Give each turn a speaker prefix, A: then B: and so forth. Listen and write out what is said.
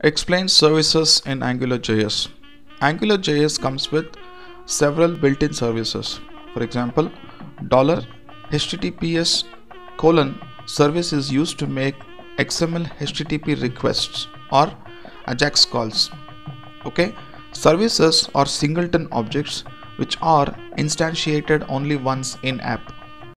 A: Explain services in AngularJS. AngularJS comes with several built-in services. For example, dollar $HTTPS colon service is used to make XML HTTP requests or AJAX calls. Okay, services are singleton objects which are instantiated only once in app.